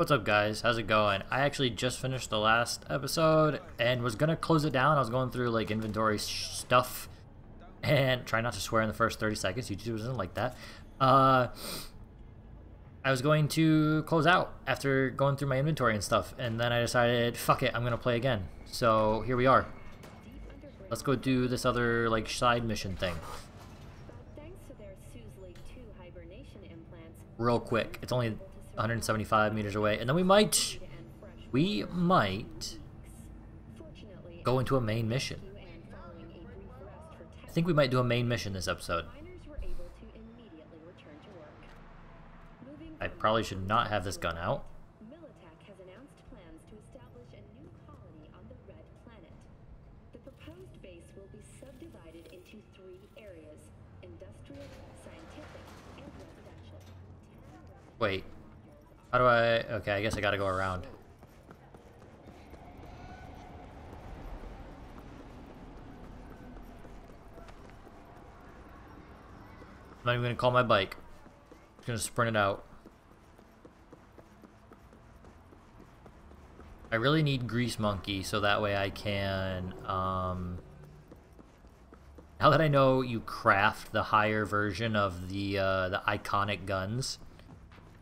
What's up guys? How's it going? I actually just finished the last episode and was gonna close it down. I was going through like inventory stuff and try not to swear in the first 30 seconds. YouTube doesn't like that. Uh, I was going to close out after going through my inventory and stuff and then I decided, fuck it, I'm gonna play again. So here we are. Let's go do this other like side mission thing. Real quick. It's only 175 meters away, and then we might, we might go into a main mission. I think we might do a main mission this episode. I probably should not have this gun out. Wait, how do I... Okay, I guess I gotta go around. I'm not even gonna call my bike. I'm just gonna sprint it out. I really need Grease Monkey so that way I can, um... Now that I know you craft the higher version of the, uh, the iconic guns,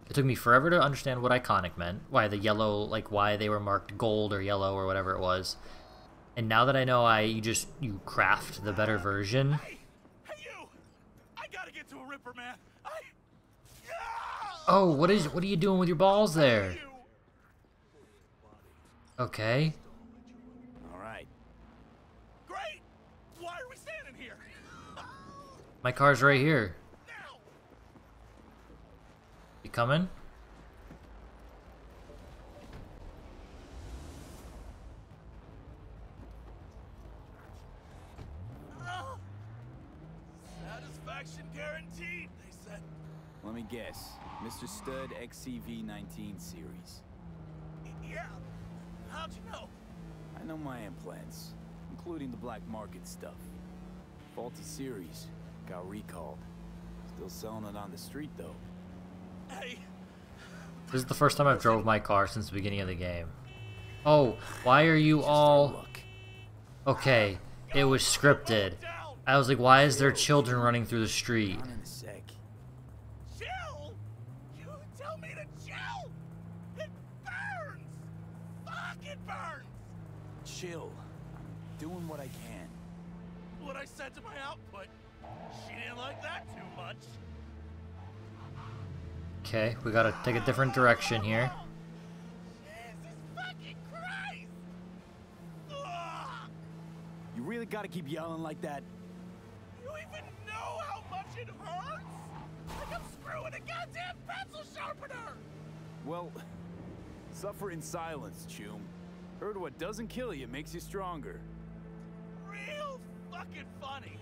it took me forever to understand what iconic meant, why the yellow, like why they were marked gold or yellow or whatever it was. And now that I know I, you just, you craft the better version. Hey, hey you! I gotta get to a Ripper, man. I... Oh, what is, what are you doing with your balls there? Okay. All right. Great. Why are we standing here? My car's right here. You coming? satisfaction guaranteed, they said. Let me guess. Mr. Stud XCV-19 series. Yeah. How'd you know? I know my implants, including the black market stuff. Faulty series. Got recalled. Still selling it on the street, though. Hey. This is the first time I've drove my car since the beginning of the game. Oh, why are you all... Okay, it was scripted. I was like, why is there children running through the street? Chill? You tell me to chill? It burns! Fuck, it burns! Chill. doing what I can. What I said to my output. She didn't like that too much. Okay, we gotta take a different direction here. You really gotta keep yelling like that? You even know how much it hurts? Like I'm screwing a goddamn pencil sharpener! Well, suffer in silence, Chum. Heard what doesn't kill you makes you stronger. Real fucking funny.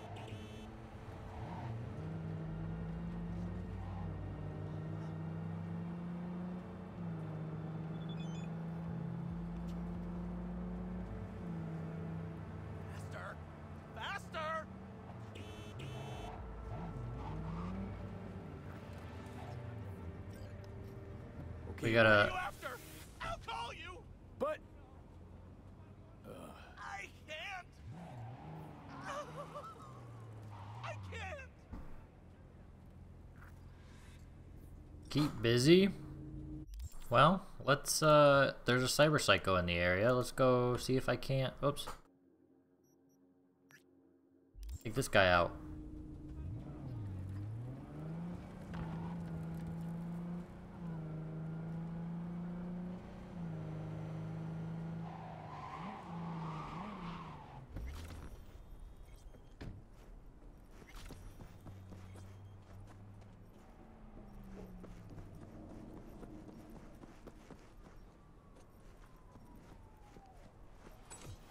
We gotta. I'll call you. But. I can't. I can't. Keep busy. Well, let's. uh... There's a cyber psycho in the area. Let's go see if I can't. Oops. Take this guy out.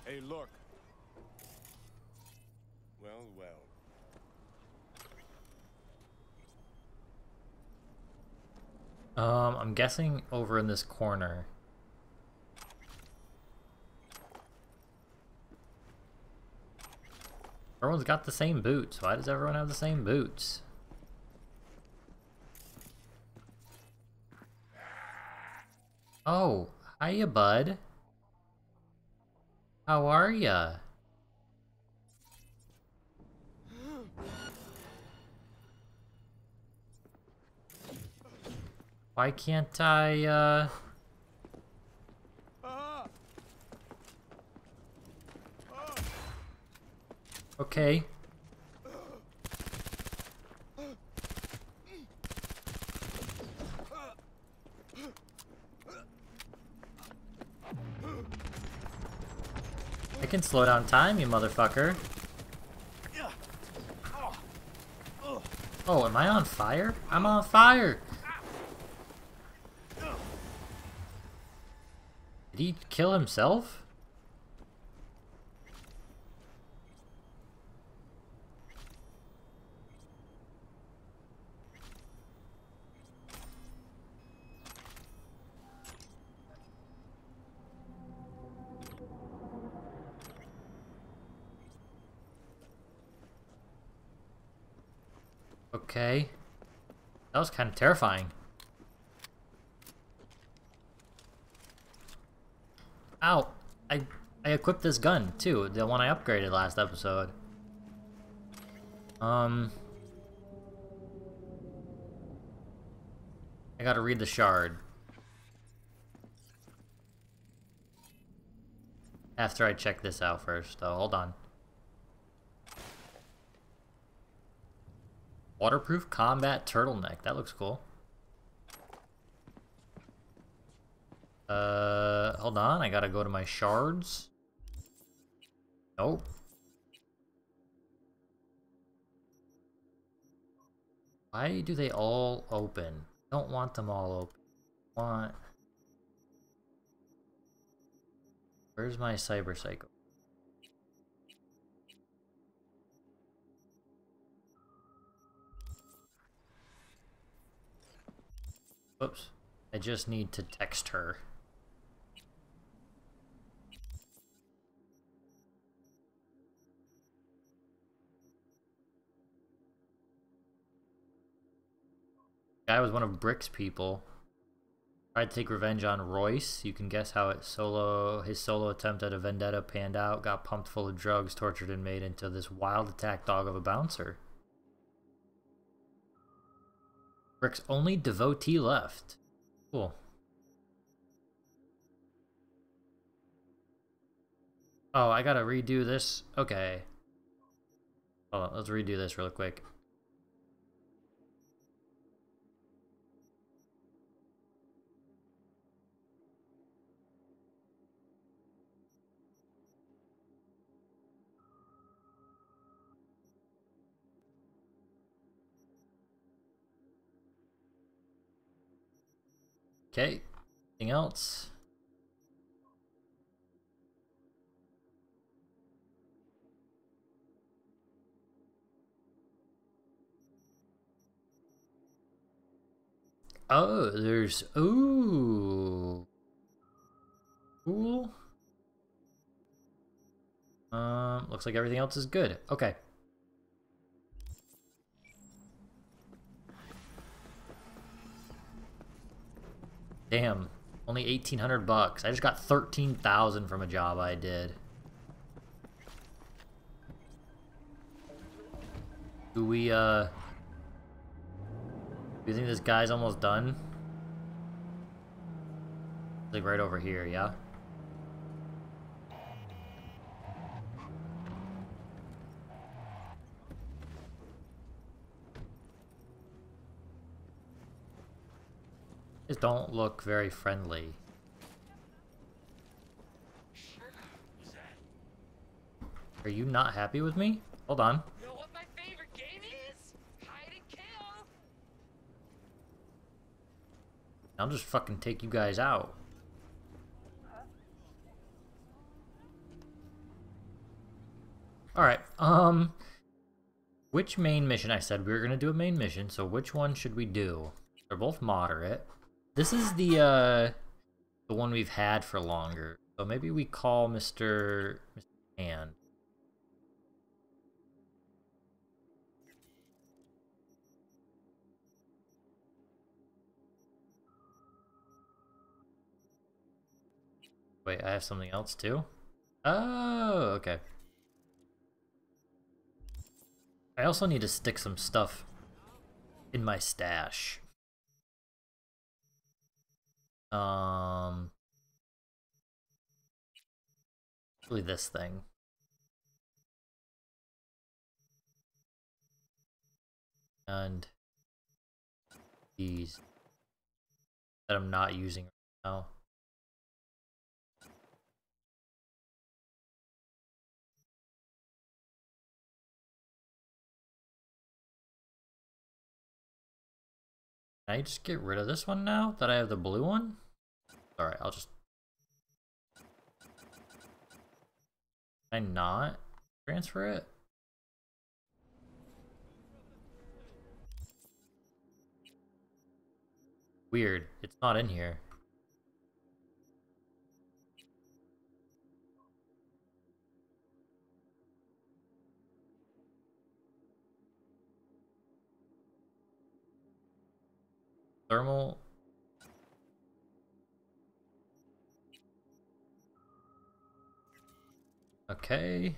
Hey, look. Well, well. Um, I'm guessing over in this corner. Everyone's got the same boots. Why does everyone have the same boots? Oh, hiya, bud. How are ya? Why can't I, uh... Okay. I can slow down time, you motherfucker. Oh, am I on fire? I'm on fire! Did he kill himself? Okay. That was kind of terrifying. I equipped this gun too, the one I upgraded last episode. Um I gotta read the shard. After I check this out first, though. Hold on. Waterproof combat turtleneck. That looks cool. Uh, hold on. I gotta go to my shards. Nope. Why do they all open? Don't want them all open. Want... Where's my cyber cycle? Oops. I just need to text her. Guy was one of Brick's people. Tried to take revenge on Royce. You can guess how it solo his solo attempt at a vendetta panned out. Got pumped full of drugs, tortured, and made into this wild attack dog of a bouncer. Brick's only devotee left. Cool. Oh, I gotta redo this? Okay. Hold on, let's redo this real quick. Okay. Anything else? Oh, there's ooh. Cool. Um, looks like everything else is good. Okay. Damn. Only 1800 bucks. I just got 13,000 from a job I did. Do we, uh... Do you think this guy's almost done? Like right over here, yeah? Don't look very friendly. Are you not happy with me? Hold on. You know what my favorite game is? Hide and kill. I'll just fucking take you guys out. Alright, um... Which main mission? I said we were gonna do a main mission, so which one should we do? They're both moderate. This is the, uh... The one we've had for longer. So maybe we call Mr... Mr. Hand. Wait, I have something else too? Oh, okay. I also need to stick some stuff in my stash. Um, actually this thing. And these that I'm not using right now. Can I just get rid of this one now that I have the blue one? Alright, I'll just... Can I not transfer it? Weird, it's not in here. Thermal. Okay.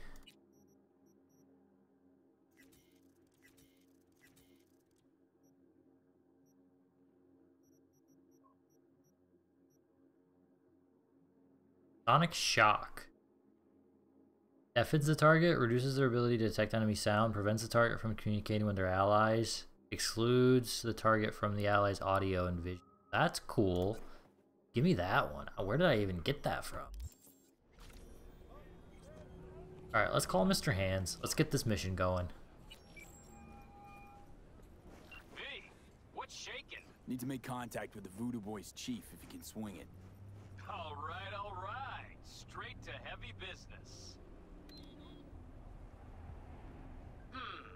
Sonic Shock. Deafens the target, reduces their ability to detect enemy sound, prevents the target from communicating with their allies, excludes the target from the allies' audio and vision. That's cool. Give me that one. Where did I even get that from? Alright, let's call Mr. Hands. Let's get this mission going. Hey, what's shaking? Need to make contact with the Voodoo Boys chief if you can swing it. All right, all right. Straight to heavy business. Hmm.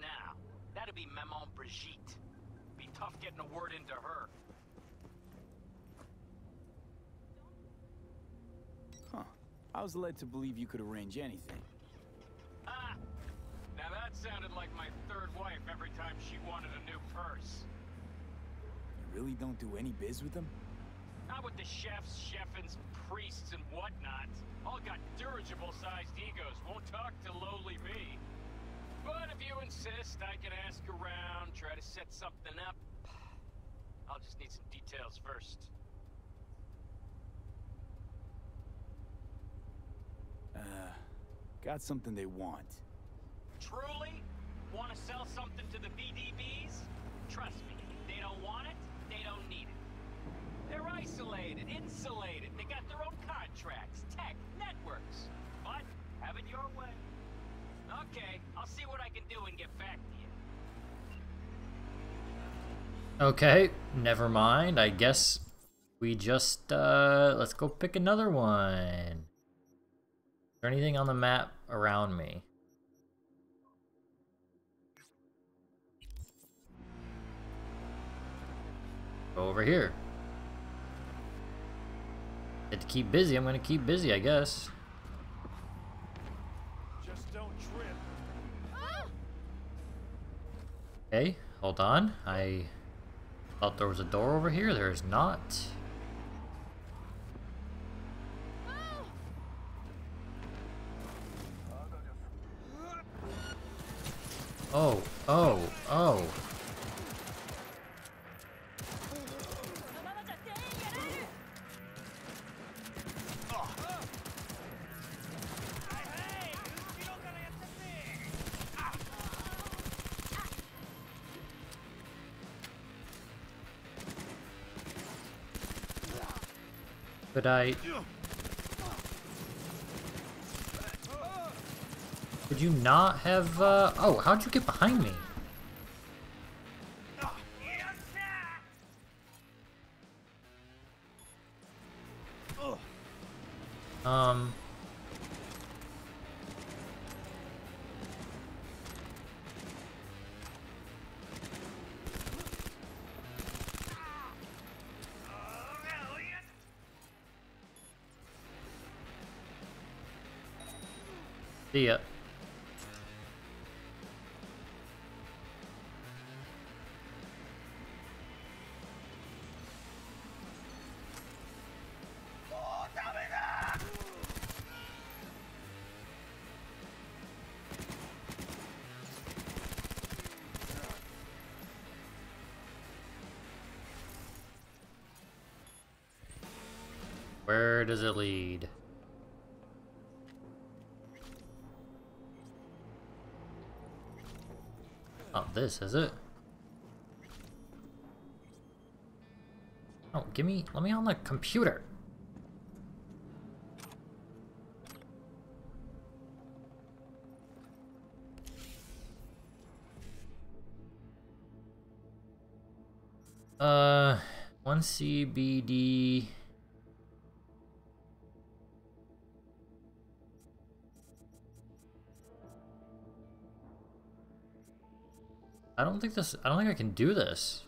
Now, that'd be Maman Brigitte. Be tough getting a word into her. I was led to believe you could arrange anything. Ah! Now that sounded like my third wife every time she wanted a new purse. You really don't do any biz with them? Not with the chefs, chefins, priests, and whatnot. All got dirigible-sized egos, won't talk to lowly me. But if you insist, I can ask around, try to set something up. I'll just need some details first. Uh, got something they want. Truly? Want to sell something to the VDBs? Trust me, they don't want it, they don't need it. They're isolated, insulated, they got their own contracts, tech, networks. But, have it your way. Okay, I'll see what I can do and get back to you. Okay, never mind. I guess we just, uh, let's go pick another one. Is there anything on the map around me? Go over here. Get to keep busy, I'm gonna keep busy, I guess. Just don't trip. Okay, hold on. I thought there was a door over here. There is not. I... Could you not have, uh... Oh, how'd you get behind me? Does it lead? Not this, is it? Oh, give me, let me on the computer. Uh, 1CBD. I don't think this, I don't think I can do this.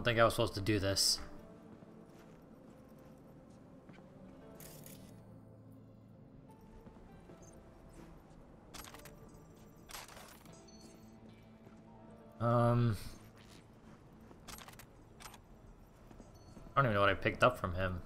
Don't think I was supposed to do this. Um... I don't even know what I picked up from him.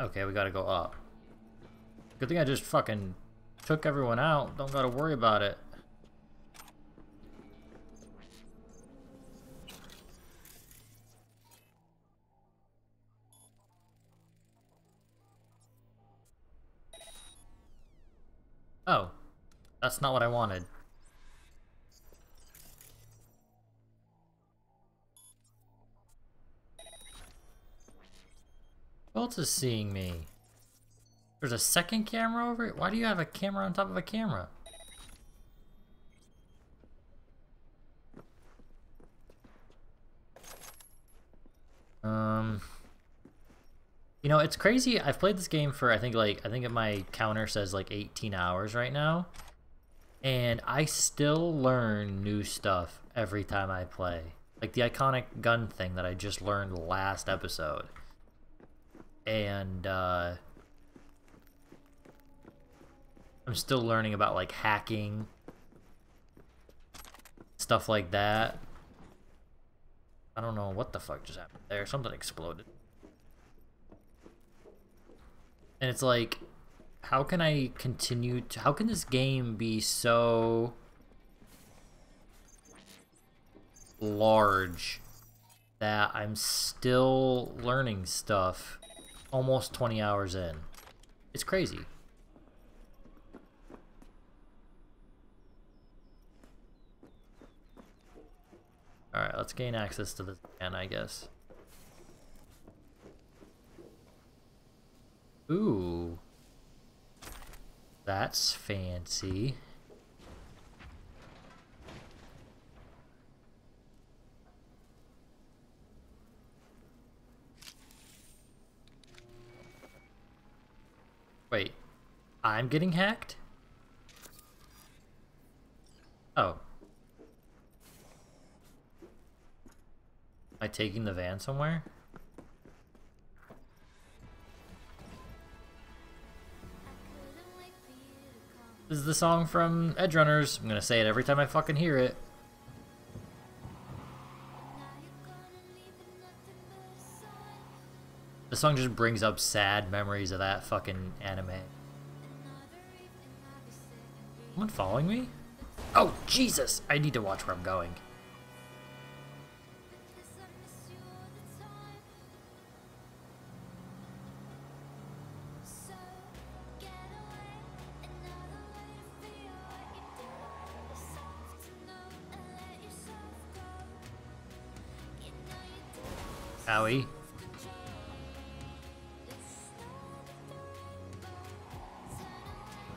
Okay, we gotta go up. Good thing I just fucking took everyone out. Don't gotta worry about it. Oh, that's not what I else is seeing me? There's a second camera over it? Why do you have a camera on top of a camera? Um... You know, it's crazy. I've played this game for, I think, like, I think my counter says, like, 18 hours right now. And I still learn new stuff every time I play. Like the iconic gun thing that I just learned last episode and uh, I'm still learning about like hacking stuff like that. I don't know what the fuck just happened there. Something exploded. And it's like, how can I continue to, how can this game be so large that I'm still learning stuff almost 20 hours in. It's crazy. Alright, let's gain access to this again, I guess. Ooh. That's fancy. Wait, I'm getting hacked? Oh. Am I taking the van somewhere? This is the song from Edge Runners. I'm gonna say it every time I fucking hear it. The song just brings up sad memories of that fucking anime. Someone following me? Oh, Jesus! I need to watch where I'm going. Owie.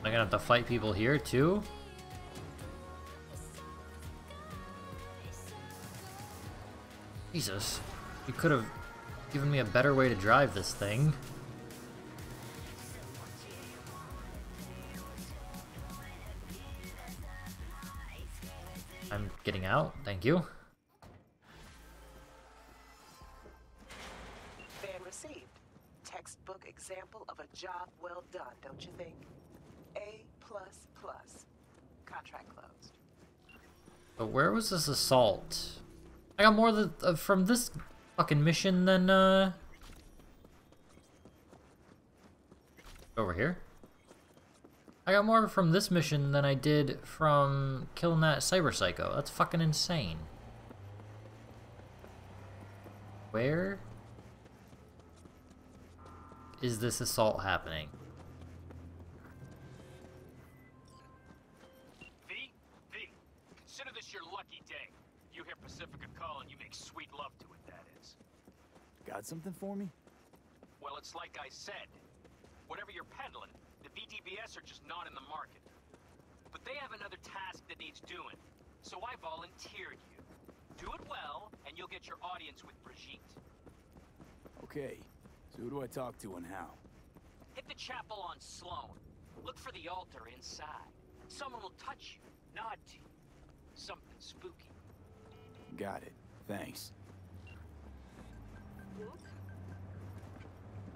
Am gonna have to fight people here too? Jesus. You could have given me a better way to drive this thing. I'm getting out, thank you. Was this assault? I got more th uh, from this fucking mission than, uh... Over here? I got more from this mission than I did from killing that cyber psycho. That's fucking insane. Where is this assault happening? Got something for me? Well, it's like I said. Whatever you're peddling, the VDBS are just not in the market. But they have another task that needs doing, so I volunteered you. Do it well, and you'll get your audience with Brigitte. Okay. So who do I talk to and how? Hit the chapel on Sloan. Look for the altar inside. Someone will touch you, nod to you. Something spooky. Got it. Thanks.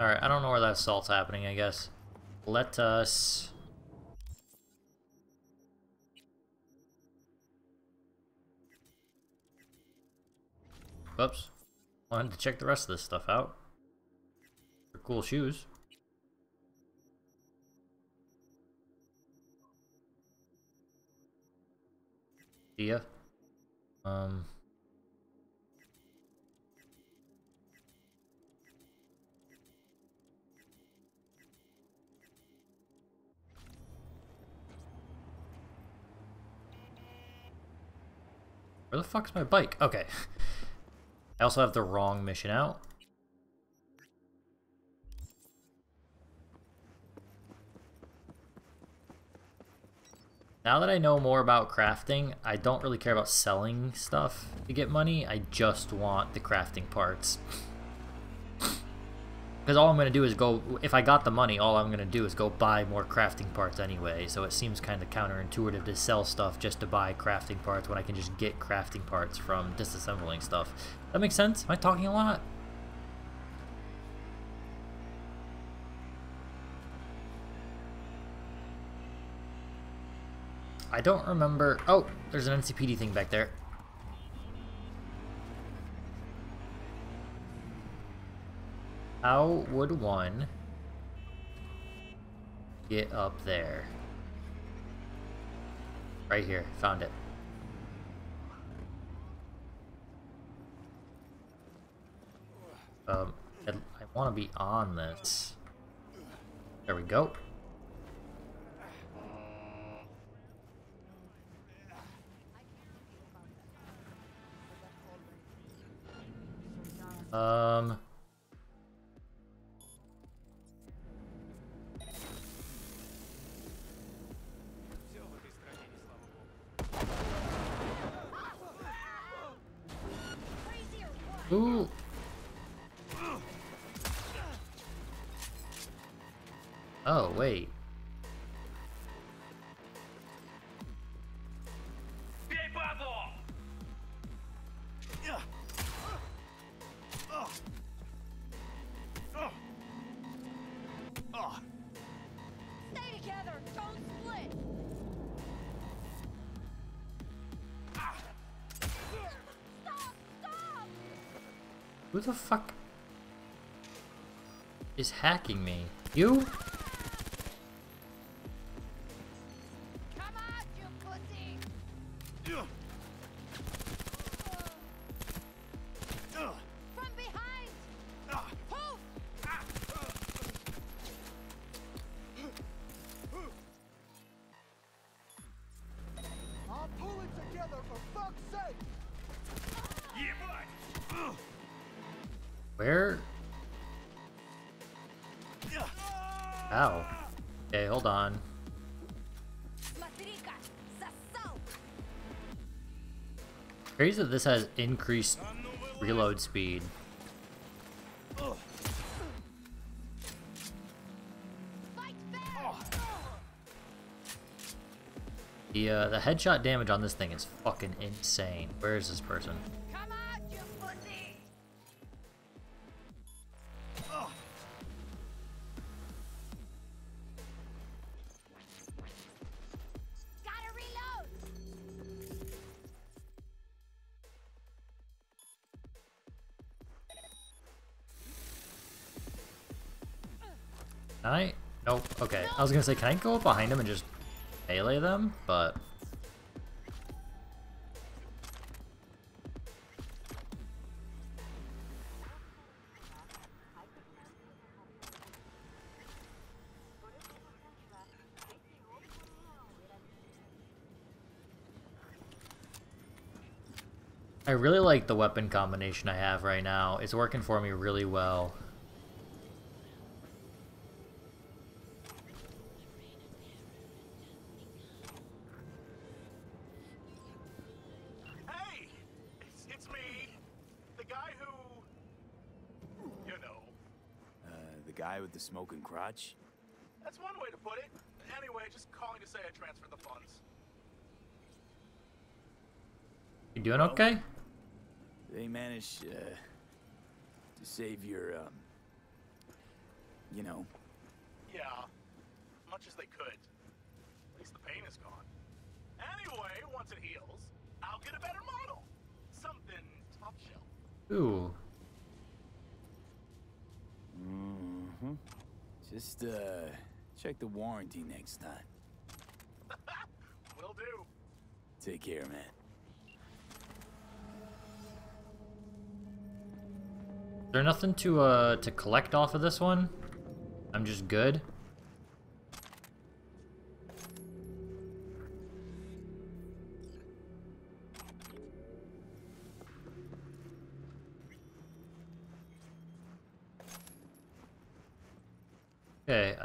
Alright, I don't know where that assault's happening, I guess. Let us... Oops. Wanted to check the rest of this stuff out. They're cool shoes. See ya. Um... Where the fuck's my bike? Okay. I also have the wrong mission out. Now that I know more about crafting, I don't really care about selling stuff to get money. I just want the crafting parts. Because all I'm going to do is go, if I got the money, all I'm going to do is go buy more crafting parts anyway. So it seems kind of counterintuitive to sell stuff just to buy crafting parts when I can just get crafting parts from disassembling stuff. That makes sense? Am I talking a lot? I don't remember. Oh, there's an NCPD thing back there. How would one get up there? Right here, found it. Um, I, I want to be on this. There we go. Um... Ooh. Oh, wait. Stay together! Don't split! Who the fuck is hacking me? You? That this has increased reload speed. The uh, the headshot damage on this thing is fucking insane. Where is this person? I was gonna say, can I go up behind him and just melee them? But I really like the weapon combination I have right now. It's working for me really well. The guy with the smoking crotch? That's one way to put it. Anyway, just calling to say I transferred the funds. You doing okay? They managed uh, to save your, um, you know, Yeah. As much as they could. At least the pain is gone. Anyway, once it heals, I'll get a better model. Something top shelf. Ooh. Mm-hmm. Just, uh, check the warranty next time. Will do. Take care, man. Is there nothing to uh to collect off of this one? I'm just good.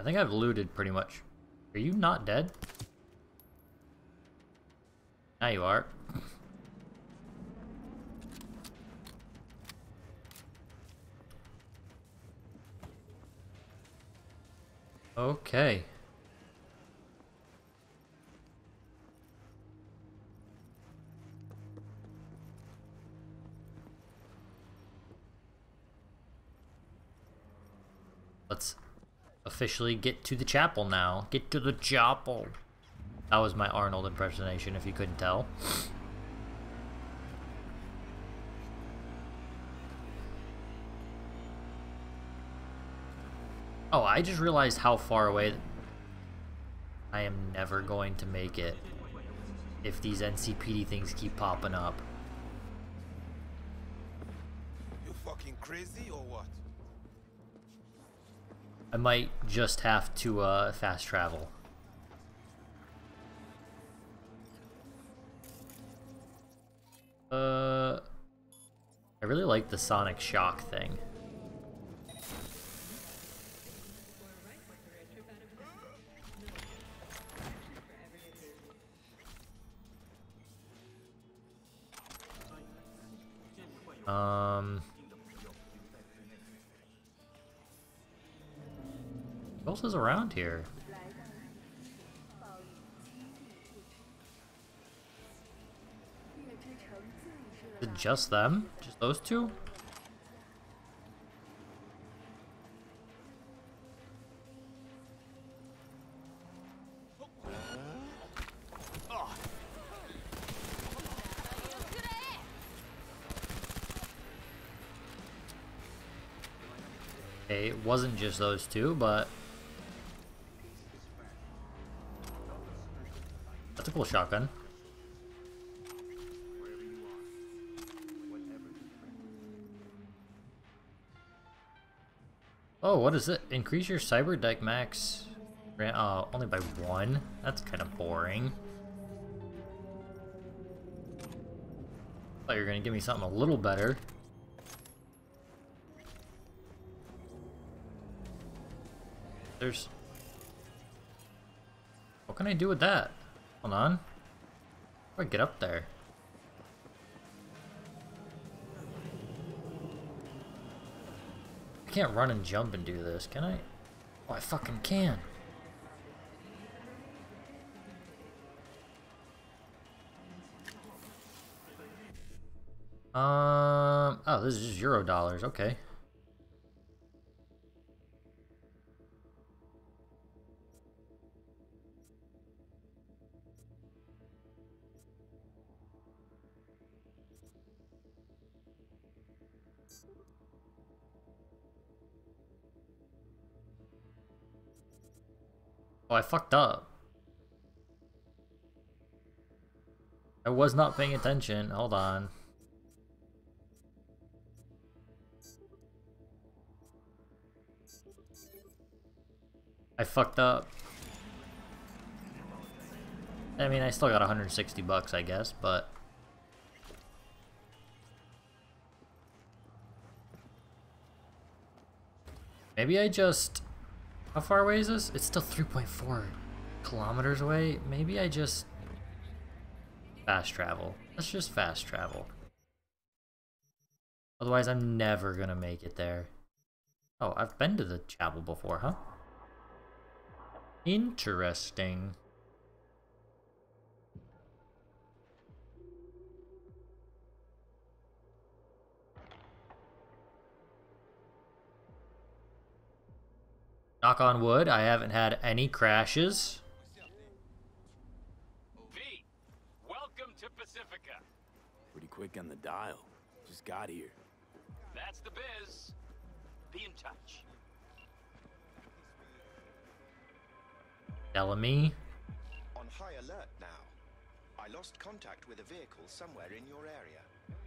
Think I've looted pretty much. Are you not dead? Now you are. Okay. Let's officially get to the chapel now. Get to the chapel. That was my Arnold impersonation, if you couldn't tell. Oh, I just realized how far away I am never going to make it if these NCPD things keep popping up. You fucking crazy or what? I might just have to uh, fast travel. Uh, I really like the sonic shock thing. Um, who else is around here? Is just them? Just those two? It wasn't just those two, but... Shotgun. Oh, what is it? Increase your cyber deck max uh, only by one? That's kind of boring. Thought you were gonna give me something a little better. There's... What can I do with that? Hold on. I get up there? I can't run and jump and do this, can I? Oh, I fucking can. Um, oh, this is just Euro dollars, okay. I fucked up. I was not paying attention. Hold on. I fucked up. I mean, I still got 160 bucks, I guess, but... Maybe I just... How far away is this? It's still 3.4 kilometers away. Maybe I just... Fast travel. Let's just fast travel. Otherwise, I'm never gonna make it there. Oh, I've been to the chapel before, huh? Interesting. Knock on wood, I haven't had any crashes. V, welcome to Pacifica. Pretty quick on the dial. Just got here. That's the biz. Be in touch. Bellamy. On high alert now. I lost contact with a vehicle somewhere in your area.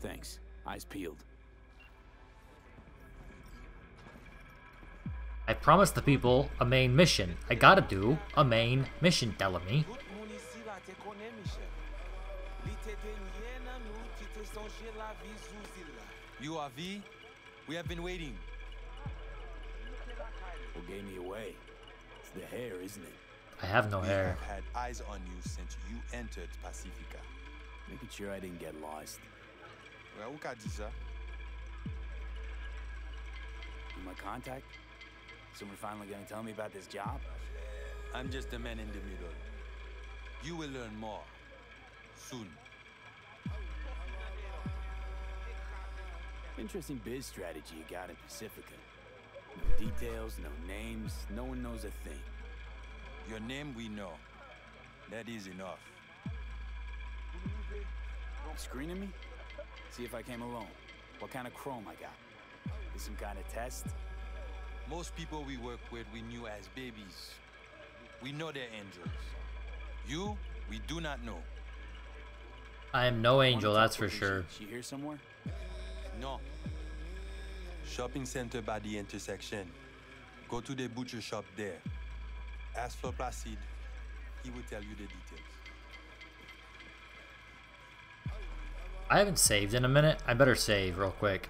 Thanks. Eyes peeled. I promised the people a main mission. I gotta do a main mission, Bellamy. You are V? We have been waiting. What gave me away? It's the hair, isn't it? I have no We hair. have had eyes on you since you entered Pacifica. Making sure I didn't get lost. Well, who got this, sir? You my contact? Someone finally gonna tell me about this job? I'm just a man in the middle. You will learn more. Soon. Interesting biz strategy you got in Pacifica. No details, no names, no one knows a thing. Your name we know. That is enough. Screening me? See if I came alone. What kind of chrome I got? Is some kind of test? Most people we work with we knew as babies. We know they're angels. You, we do not know. I am no angel, that's for sure. She here somewhere? No. Shopping center by the intersection. Go to the butcher shop there. Ask for Placide. He will tell you the details. I haven't saved in a minute. I better save real quick.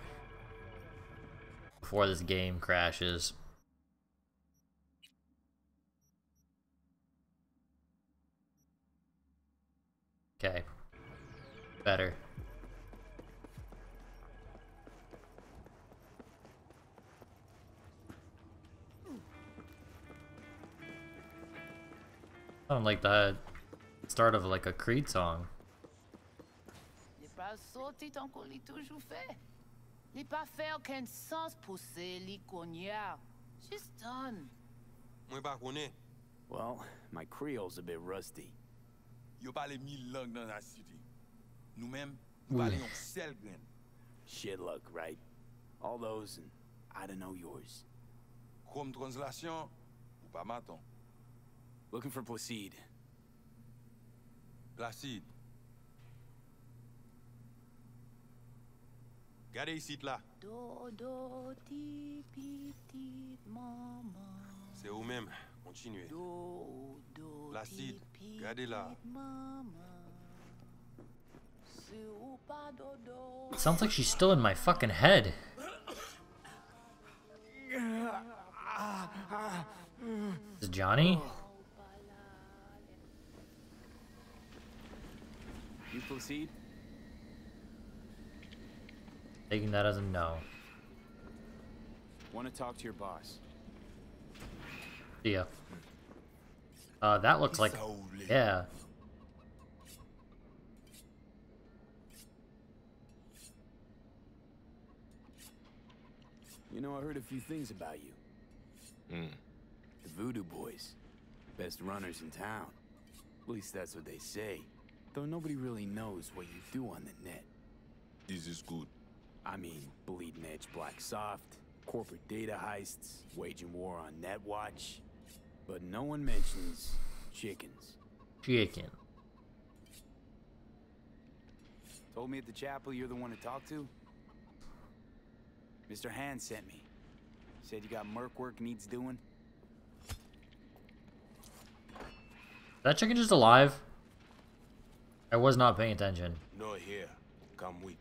Before this game crashes. Okay. Better. Sound like the start of like a Creed song. Les pas fait aucun sens pousser les cognards. Just done. Mwen pa konen. Well, my Creole's a bit rusty. Yo pale mille langues dans la cité. Nou men, nou pale yon sel gren. Shit luck, right? All those and I don't know yours. Kom translasyon, ou pa maton. Looking for Placide. Placide. Gade isit la. Do, do, ti, pi, ti, mama. Se ou men, kontinue. Do, do, Placide, ti, pi, gade la. ti, mama. Se ou pas dodo. It sounds like she's still in my fucking head. Is Johnny? You proceed? Taking that as a no. Want to talk to your boss? See ya. Uh, that looks like... Yeah. You know, I heard a few things about you. Hmm. The Voodoo Boys. Best runners in town. At least that's what they say. Though nobody really knows what you do on the net. This is good. I mean, bleeding edge black soft, corporate data heists, waging war on Netwatch. But no one mentions chickens. Chicken. Told me at the chapel you're the one to talk to? Mr. Hand sent me. Said you got merc work needs doing. That chicken just alive? I was not paying attention. No here. Come with.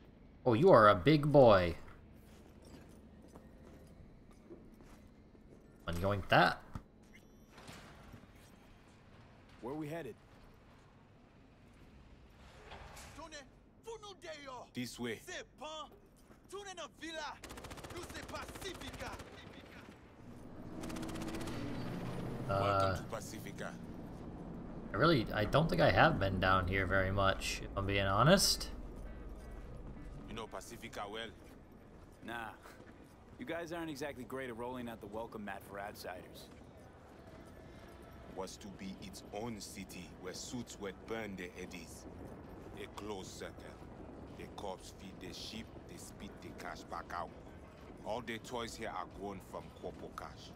Oh, you are a big boy. I'm going that. Where are we headed? This way. Uh, Welcome to Pacifica. I really, I don't think I have been down here very much, if I'm being honest. You know Pacifica well. Nah. You guys aren't exactly great at rolling out the welcome mat for outsiders. Was to be its own city where suits would burn their eddies. A closed circle. The cops feed the sheep, they spit the cash back out. All the toys here are grown from Corpo cash.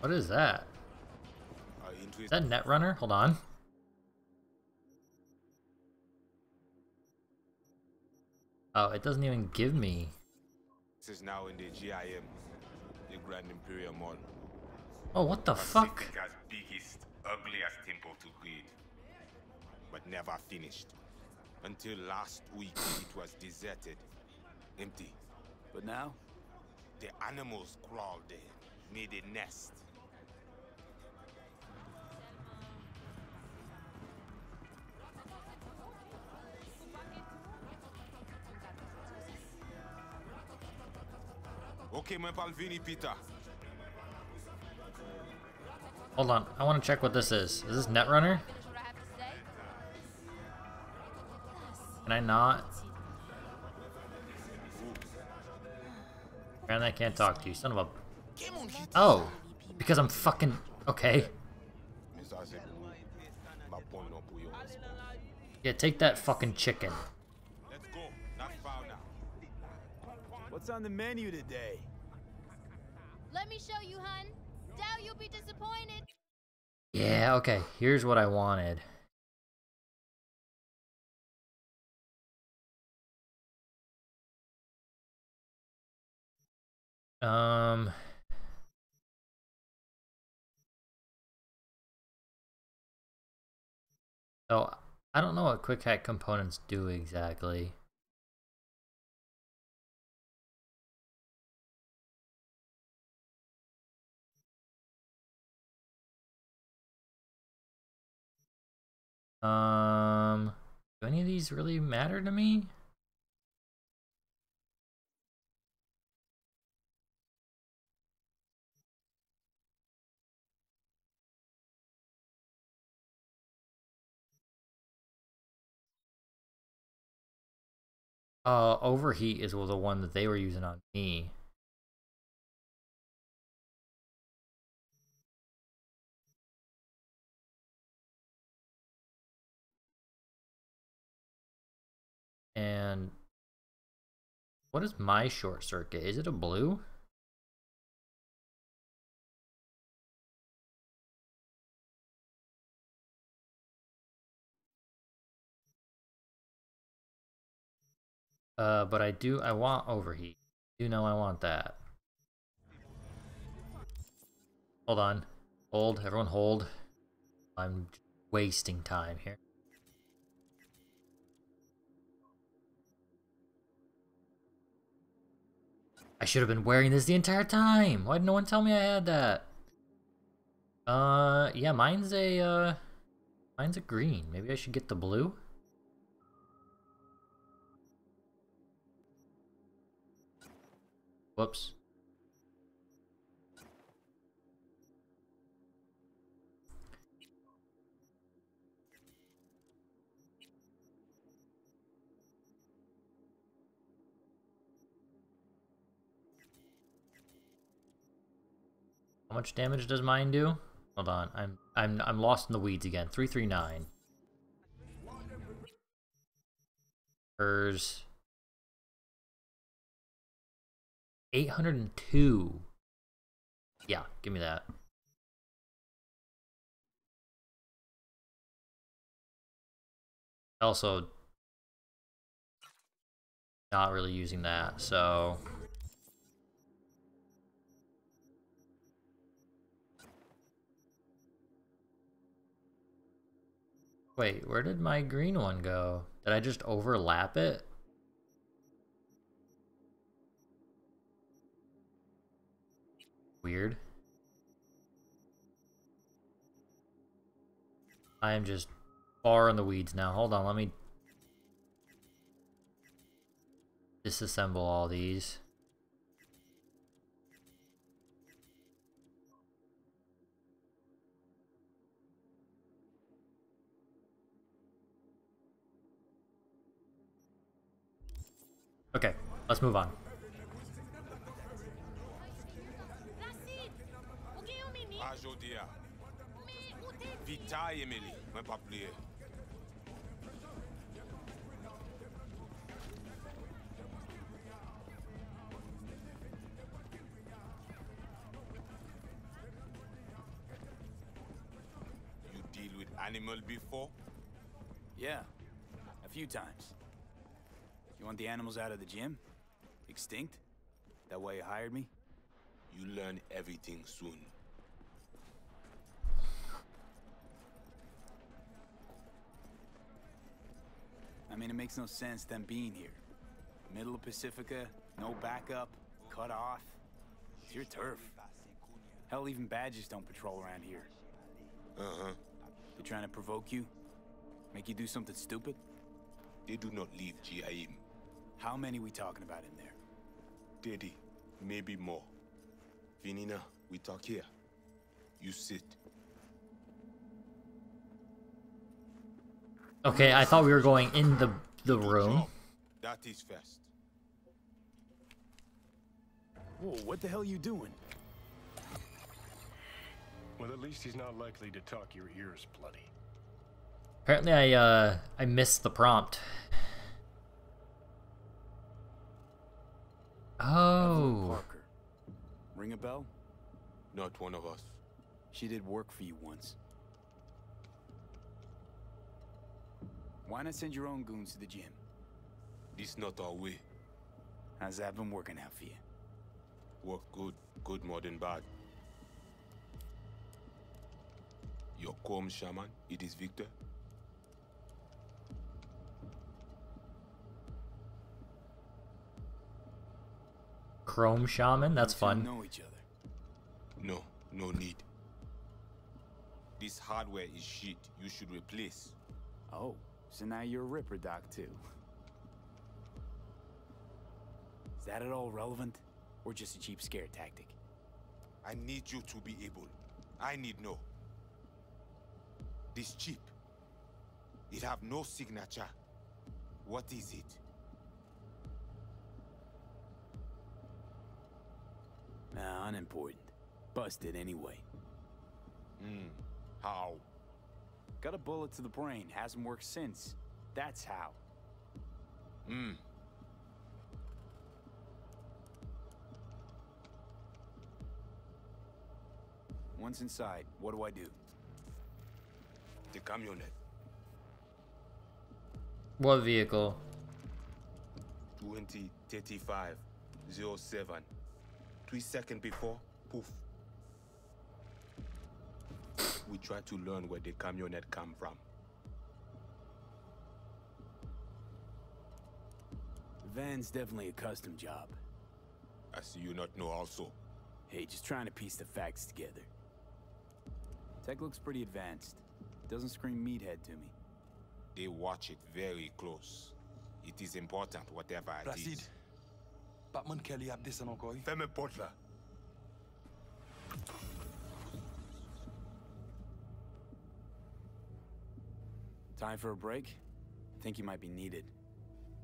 What is that? Are interested? Is that Netrunner? Hold on. Oh, it doesn't even give me. This is now in the GIM, the Grand Imperial Mall. Oh, what the fuck? Pacifica's biggest, ugliest temple to greed. But never finished. Until last week, it was deserted. Empty. But now? The animals crawled there, made a nest. Okay, my pal Vinny Peter. Hold on, I want to check what this is. Is this Netrunner? Finish what I have to say? Can I not? And I can't talk to you, son of a. Oh, because I'm fucking okay. Yeah, take that fucking chicken. Let's go. Not far now. What's on the menu today? Let me show you, hun. Doubt you'll be disappointed. Yeah, okay. Here's what I wanted. Um. So, I don't know what quick hack components do exactly. Um, do any of these really matter to me? Uh, overheat is the one that they were using on me. And what is my short circuit? Is it a blue? Uh, but I do, I want overheat. You know I want that. Hold on. Hold, everyone hold. I'm wasting time here. I should have been wearing this the entire time. Why did no one tell me I had that? Uh, yeah, mine's a, uh, mine's a green. Maybe I should get the blue? Whoops. How much damage does mine do? Hold on, I'm I'm I'm lost in the weeds again. Three three nine. Hers. 802. Yeah, give me that. Also, not really using that, so... Wait, where did my green one go? Did I just overlap it? Weird. I am just far in the weeds now. Hold on, let me disassemble all these. Okay, let's move on. Ajodia. Vita Emily, mwen pa pliye. You deal with animal before? Yeah, a few times. You want the animals out of the GIM? Extinct? That why you hired me? You learn everything soon. I mean, it makes no sense them being here. Middle of Pacifica, no backup, cut off. It's your turf. Hell, even badges don't patrol around here. Uh-huh. They're trying to provoke you? Make you do something stupid? They do not leave GIM. How many we talking about in there? Daddy, maybe more. Vinina, we talk here. You sit. Okay, I thought we were going in the the room. That is first. Whoa, what the hell you doing? Well, at least he's not likely to talk your ears bloody. Apparently I uh I missed the prompt. Oh. Parker. Ring a bell? Not one of us. She did work for you once. Why not send your own goons to the GIM? This not our way. How's that been working out for you? Work good, good more than bad. Your chrome shaman, it is Victor. Chrome Shaman, that's You fun. know each other. No, no need. This hardware is shit. You should replace. Oh, so now you're a Ripper Doc too. Is that at all relevant? Or just a cheap scare tactic? I need you to be able. I need no. This chip. It have no signature. What is it? Nah, unimportant. Busted anyway. Hmm. How? Got a bullet to the brain. Hasn't worked since. That's how. Hmm. Once inside, what do I do? The camionette. What vehicle? 20, 35, 07. Three seconds before, poof. We try to learn where the camionette come from. Van's definitely a custom job. I I see you not know also. Hey, just trying to piece the facts together. Tech looks pretty advanced. Doesn't scream meathead to me. They watch it very close. It is important, whatever it Placide. is. Batman Kelly ap desen anko yi? Fais-moi porte là. Time for a break? Think you might be needed.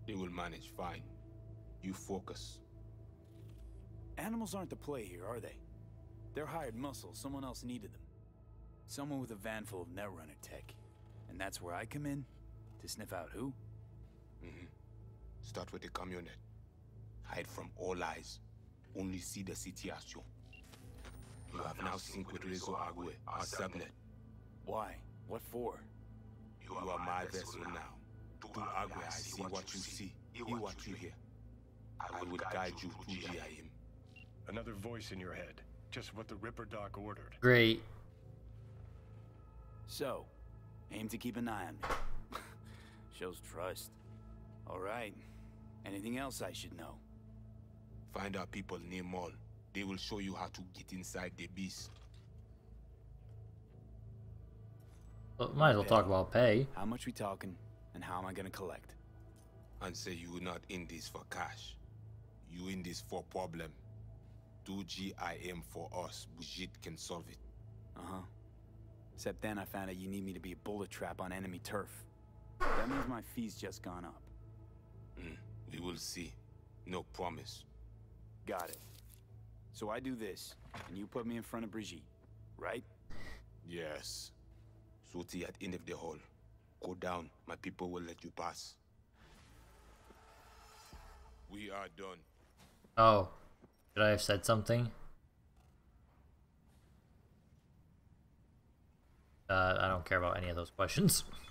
They will manage fine. You focus. Animals aren't the play here, are they? They're hired muscle. Someone else needed them. Someone with a van full of Netrunner tech. And that's where I come in? To sniff out who? Mm-hmm. Start with the camionette. Hide from all eyes. Only see the situation. You have now synced with Rezo Agwe, our subnet. Why? What for? You are my vessel now. To Agwe, I see what you see. Hear what you hear. I will guide you to GIM. Another voice in your head. Just what the Ripper Doc ordered. Great. So, aim to keep an eye on me. Shows trust. All right. Anything else I should know? Find our people near Mall. They will show you how to get inside the beast. Well, might as well talk about pay. How much we talking, and how am I gonna collect? And say you not in this for cash. You in this for problem. Do GIM for us. Brigitte can solve it. Uh-huh. Except then I found out you need me to be a bullet trap on enemy turf. That means my fee's just gone up. Mm, we will see. No promise. Got it. So I do this, and you put me in front of Brigitte, right? Yes. Suti at end of the hall. Go down. My people will let you pass. We are done. Oh. Should I have said something? Uh, I don't care about any of those questions.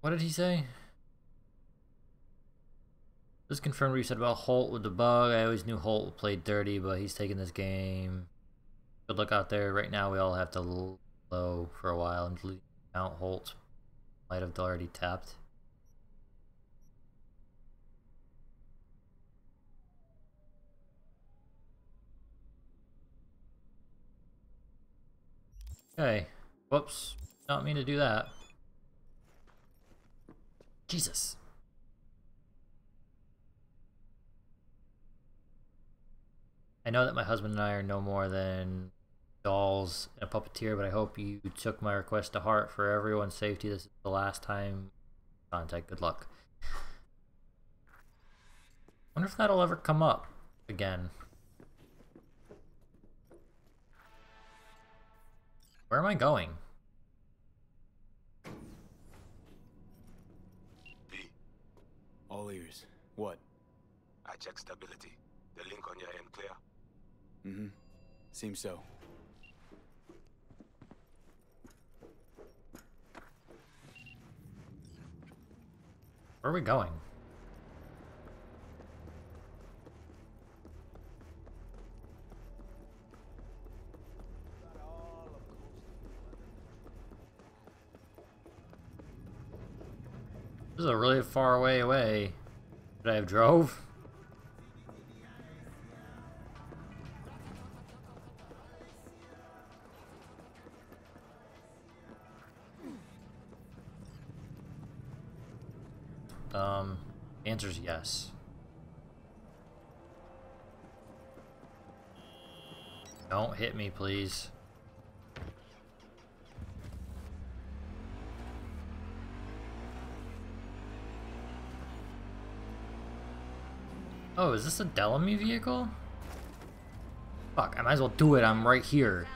What did he say? Just confirmed what you said about Holt with the bug. I always knew Holt played dirty, but he's taking this game. Good luck out there. Right now, we all have to low for a while until out Holt might have already tapped. Okay. Whoops. Not mean to do that. Jesus. I know that my husband and I are no more than dolls and a puppeteer, but I hope you took my request to heart for everyone's safety. This is the last time contact. Good luck. wonder if that'll ever come up again. Where am I going? All ears. What? I check stability. The link on your end clear. Mm-hmm. Seems so. Where are we going? This is a really far away away. Should I have drove? Um, answer is yes. Don't hit me, please. Oh, is this a Delamy vehicle? Fuck, I might as well do it. I'm right here.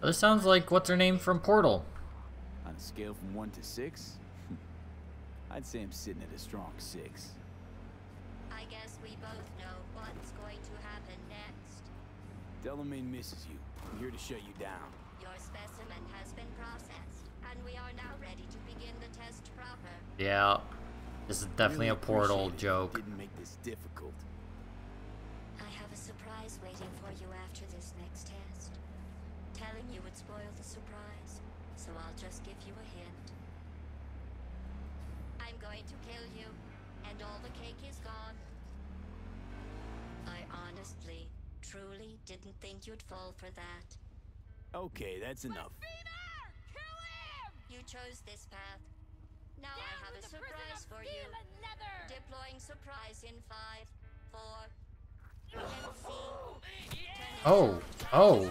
Oh, this sounds like what's her name from Portal. On a scale from 1 to 6? I'd say I'm sitting at a strong 6. I guess we both know what's going to happen next. Delamain misses you. I'm here to shut you down. Your specimen has been processed, and we are now ready to begin the test proper. Yeah, this is definitely Really a Portal appreciate it. joke. Didn't make this difficult. I have a surprise waiting for you after this next test. Telling you would spoil the surprise, so I'll just give you a hint. I'm going to kill you, and all the cake is gone. I honestly, truly didn't think you'd fall for that. Okay, that's enough. You chose this path. Now I have a surprise for you. Deploying surprise in five, four. Oh, oh.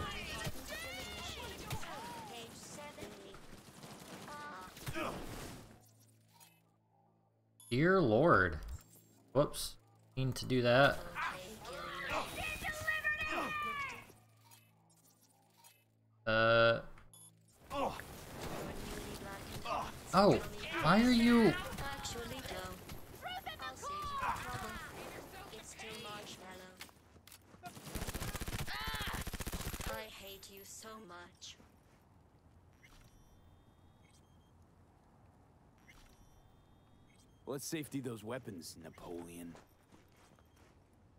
Dear Lord. Whoops. Mean to do that. Uh. Oh, why are you? Actually. I'll save you the trouble. It's still marshmallow. I hate you so much. Let's safety those weapons, Napoleon.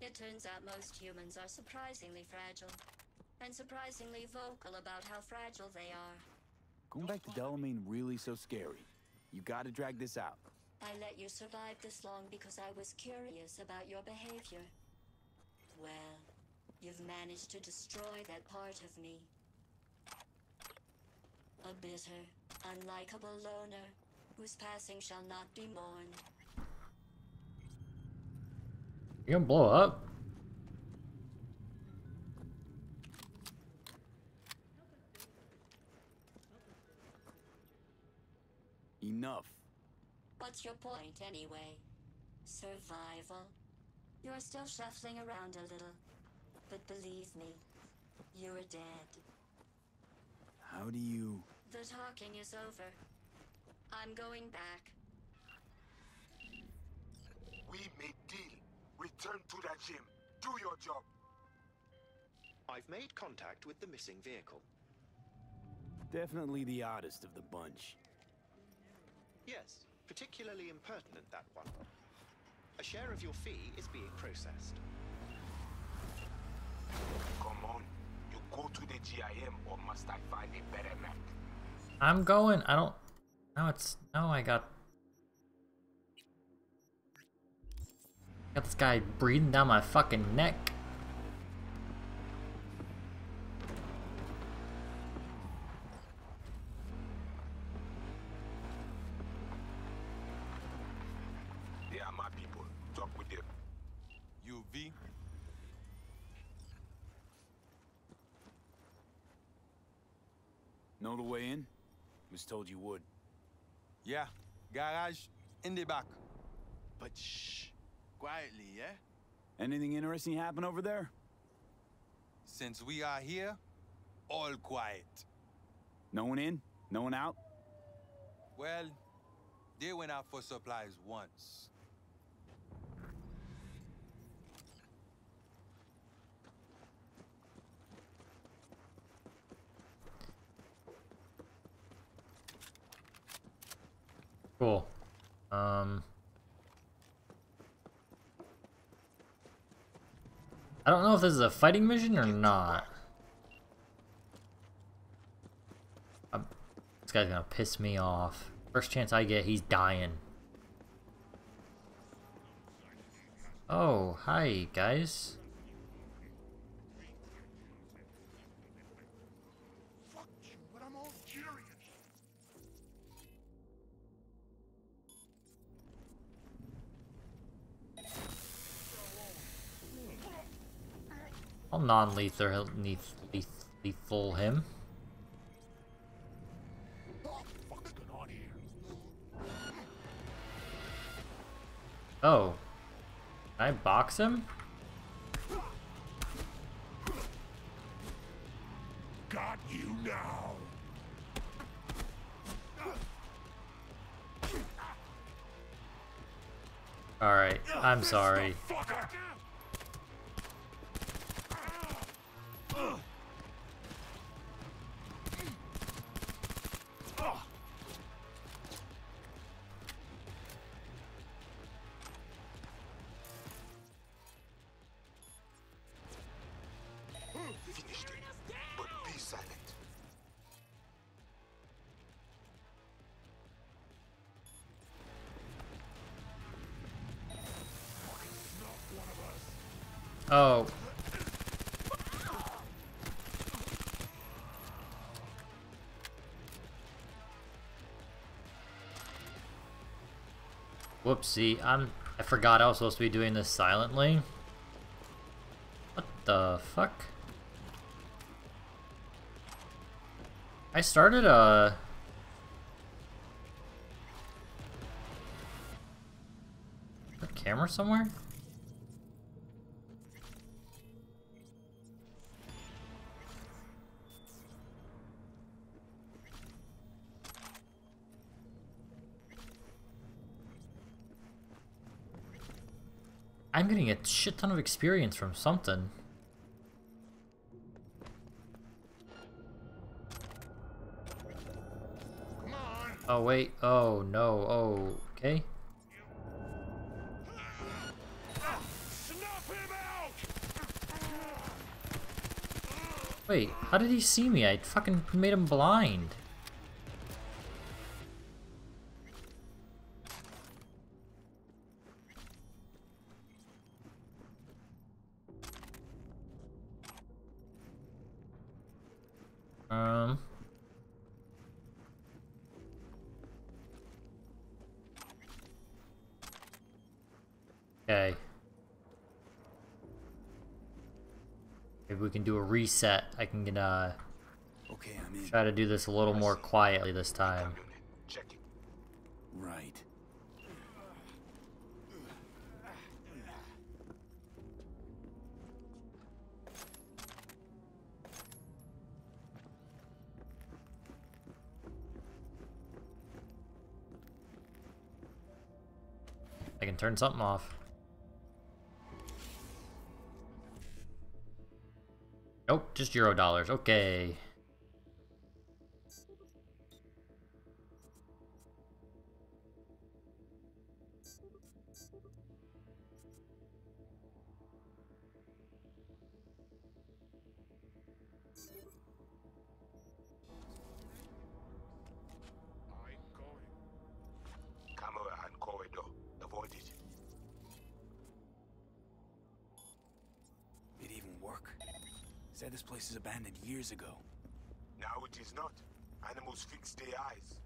It turns out most humans are surprisingly fragile. And surprisingly vocal about how fragile they are. Going back to Delamain really so scary. You gotta drag this out. I let you survive this long because I was curious about your behavior. Well, you've managed to destroy that part of me. A bitter, unlikable loner, whose passing shall not be mourned. You gonna blow up? Enough. What's your point, anyway? Survival? You're still shuffling around a little. But believe me, you're dead. How do you... The talking is over. I'm going back. We made deal. Return to that GIM. Do your job. I've made contact with the missing vehicle. Definitely the oddest of the bunch. Yes, particularly impertinent, that one. A share of your fee is being processed. Come on. You go to the GIM or must I find a better map? I'm going. I don't. No, it's. No, I got. Got this guy breathing down my fucking neck. They are my people. Talk with them. You V? Know the way in? Was told you would. Yeah, garage in the back. But shh. Quietly, yeah? Anything interesting happen over there? Since we are here, all quiet. No one in? No one out? Well, they went out for supplies once. I don't know if this is a fighting mission or not. Um, this guy's gonna piss me off. First chance I get, he's dying. Oh, hi, guys. I'll non-lethal leth- leth- lethal him. What the fuck's going on here? Oh. Can I box him? Got you now. Alright, I'm sorry. Whoopsie, I'm I forgot I was supposed to be doing this silently. What the fuck? I started uh, a a camera somewhere? I'm getting a shit ton of experience from something. Oh wait, oh no, oh, okay. Wait, how did he see me? I fucking made him blind. Reset. I can get, uh, Okay, I'm in. try to do this a little more quietly this time. Right. I can turn something off. Nope, just Euro dollars. Okay. Years ago. Now it is not. Animals fix their eyes.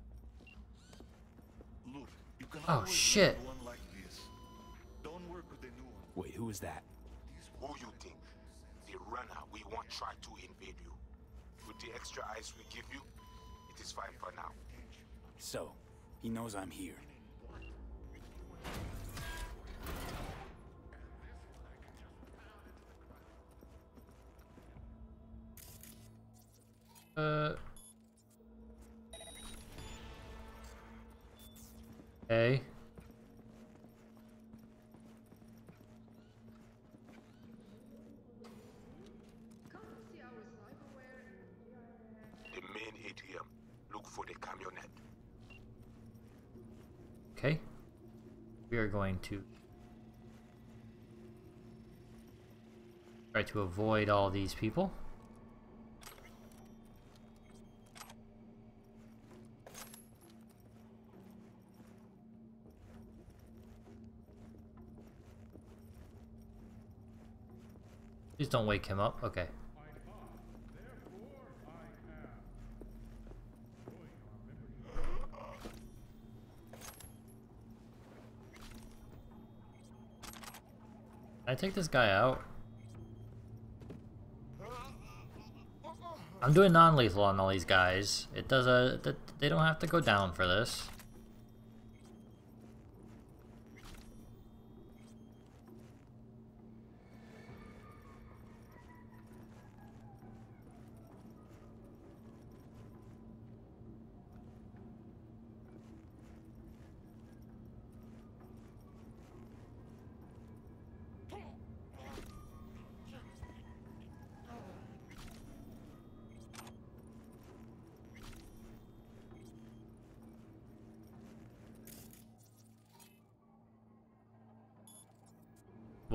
Look, you can Oh, shit. one like this. Don't work with the new one. Wait, who is that? Who you think? The runner we won't try to invade you. With the extra eyes we give you, it is fine for now. So, he knows I'm here. Uh. Okay. The main ATM. Look for the camionette. Okay. We are going to try to avoid all these people. Please don't wake him up. Okay. I take this guy out? I'm doing non-lethal on all these guys. It does uh, a. They don't have to go down for this.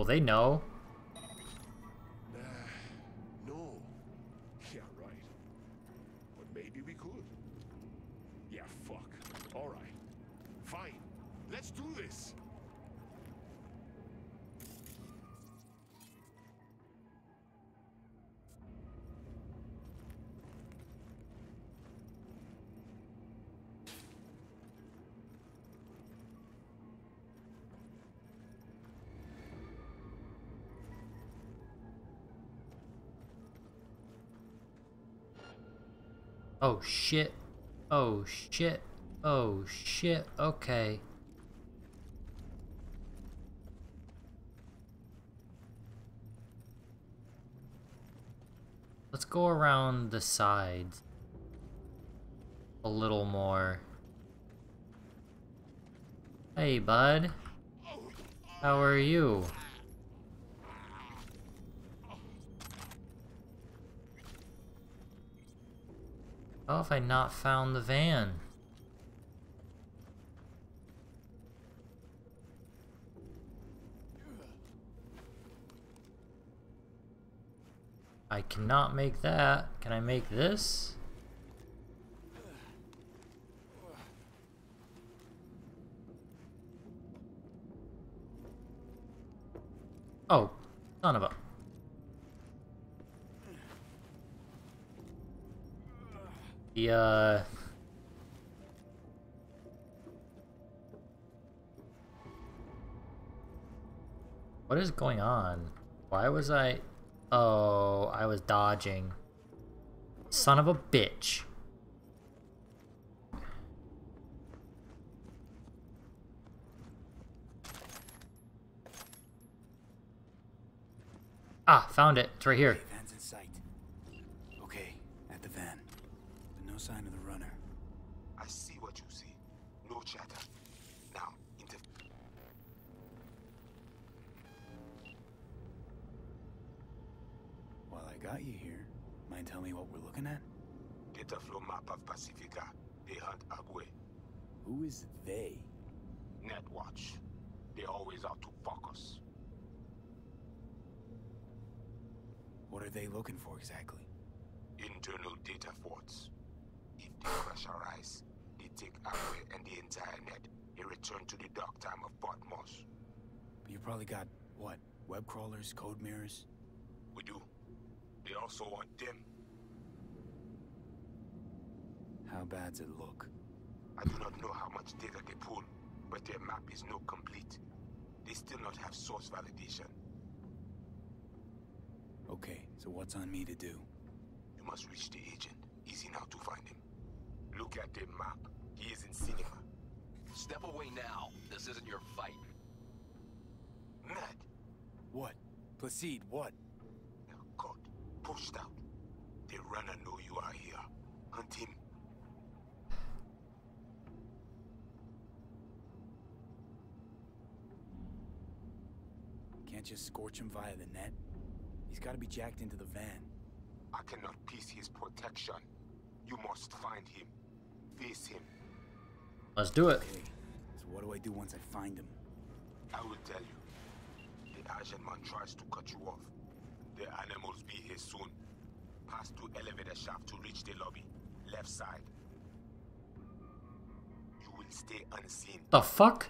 Will they know? No. Yeah, right. But maybe we could. Yeah, fuck. All right. Fine. Let's do this. Oh shit. Oh shit. Oh shit. Okay. Let's go around the sides a little more. Hey, bud. How are you? How if I not found the van? I cannot make that. Can I make this? Oh, son of a... The, uh... What is going on? Why was I... Oh, I was dodging. Son of a bitch. Ah, found it. It's right here. Van's in sight. Okay, at the van. But no sign of the runner. I see what you see. No chatter. Now, into... While I got you here, mind telling me what we're looking at? Data flow map of Pacifica. They hunt Agwe. Who is they? Netwatch. They always out to fuck us. What are they looking for exactly? Internal data forts. If they pressurize, they take Agwe and the entire net. They return to the dark time of Port Moss. But you probably got, what, web crawlers, code mirrors? We do. They also want them. How bad's it look? I do not know how much data they pull, but their map is no complete. They still not have source validation. Okay, so what's on me to do? You must reach the agent. Easy now to find him. Look at the map. He is in cinema. Step away now. This isn't your fight. Matt, What? Placide, what? God, pushed out. The runner know you are here. Hunt him. Can't just scorch him via the net? He's gotta be jacked into the van. I cannot piece his protection. You must find him. Face him. Let's do it. Okay, so what do I do once I find him? I will tell you. The Asian man tries to cut you off. The animals be here soon. Pass to elevator shaft to reach the lobby. Left side. You will stay unseen. The fuck?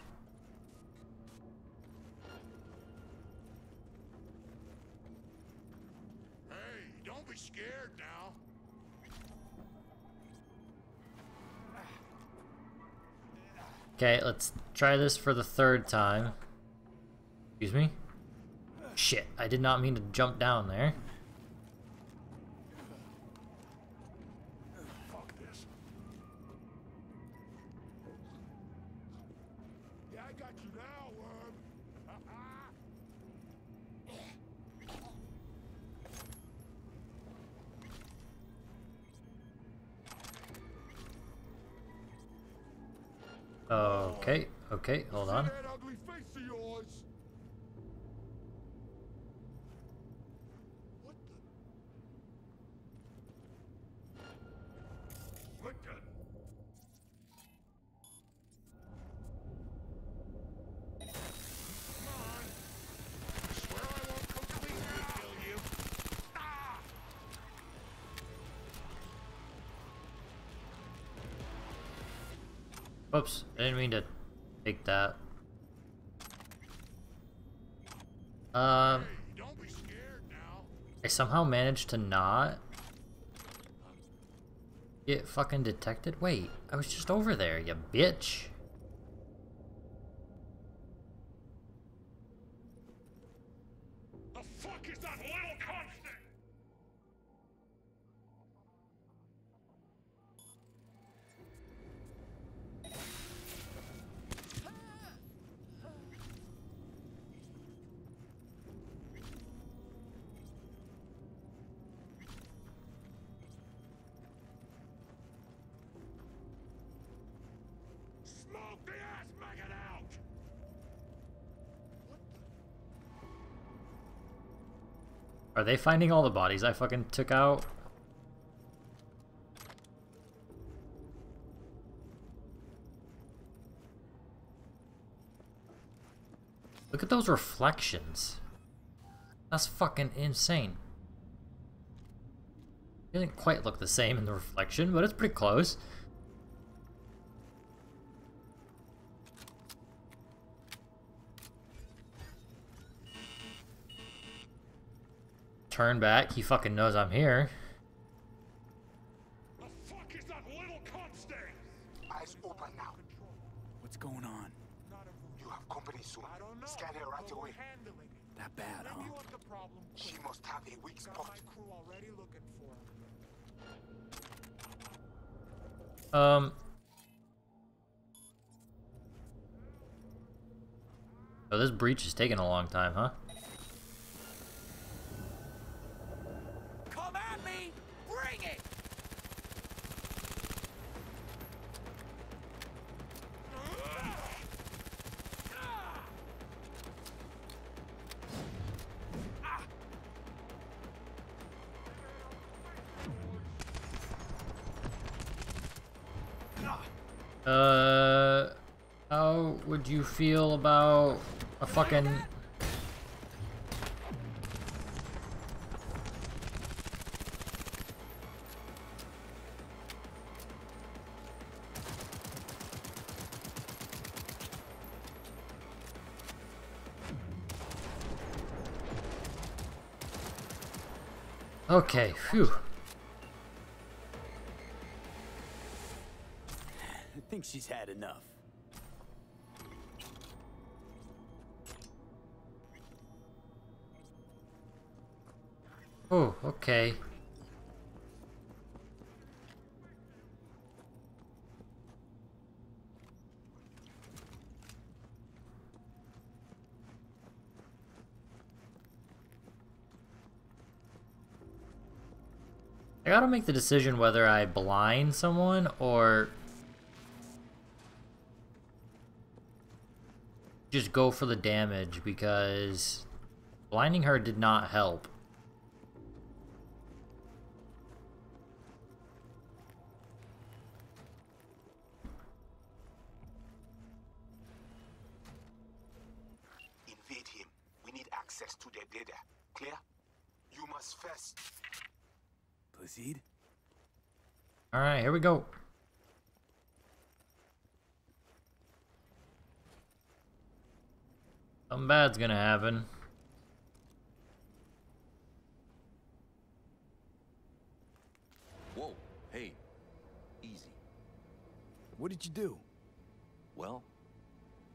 Hey, don't be scared now. Okay, let's try this for the third time. Excuse me? Shit, I did not mean to jump down there. Fuck this. Yeah, I got you now, worm. Okay, okay, hold on. Whoops, I didn't mean to take that. Um. I somehow managed to not get fucking detected. Wait, I was just over there, you bitch. The fuck is that little constant? Choke the ass maggot out! Are they finding all the bodies I fucking took out? Look at those reflections. That's fucking insane. It doesn't quite look the same in the reflection, but it's pretty close. Turn back, he fucking knows I'm here. The fuck is that little? Eyes open now. What's going on? You have company soon. Scan her right away. That bad, huh? She must have a weak spot. Um. Oh, this breach is taking a long time, huh? Fucking... Okay, phew. I think she's had enough. Okay. I gotta make the decision whether I blind someone or just go for the damage because blinding her did not help. Invade him. We need access to their data. Clear? You must first. Placide? Alright, here we go. Something bad's gonna happen. Whoa, hey, easy. What did you do? Well,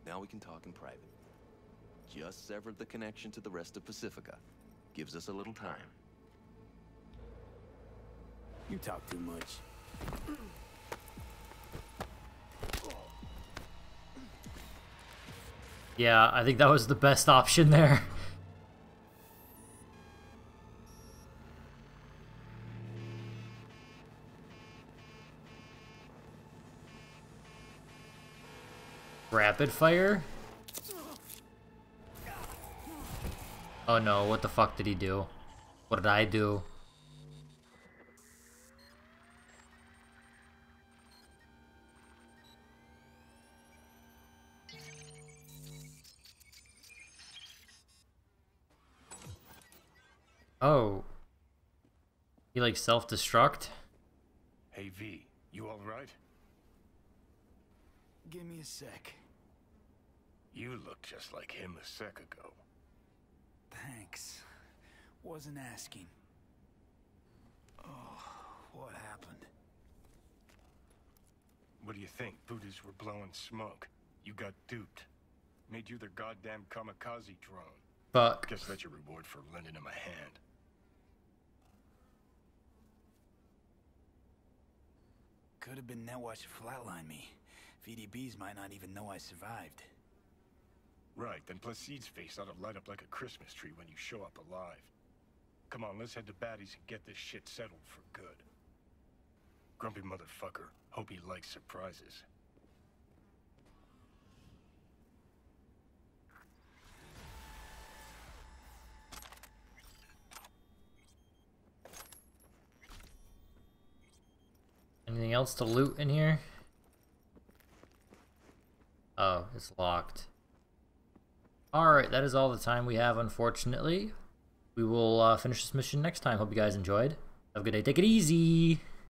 now we can talk in private. Just severed the connection to the rest of Pacifica. Gives us a little time. You talk too much. Yeah, I think that was the best option there. Rapid fire? Oh no, what the fuck did he do? What did I do? Oh. He like self-destruct? Hey, V, you alright? Give me a sec. You look just like him a sec ago. Thanks. Wasn't asking. Oh, what happened? What do you think? Voodoos were blowing smoke. You got duped. Made you their goddamn kamikaze drone. Fuck. Guess that's your reward for lending him a hand. Could have been Netwatch flatline me. VDBs might not even know I survived. Right, then Placide's face ought to light up like a Christmas tree when you show up alive. Come on, let's head to Batty's and get this shit settled for good. Grumpy motherfucker. Hope he likes surprises. Anything else to loot in here? Oh, it's locked. Alright, that is all the time we have, unfortunately. We will uh, finish this mission next time. Hope you guys enjoyed. Have a good day. Take it easy.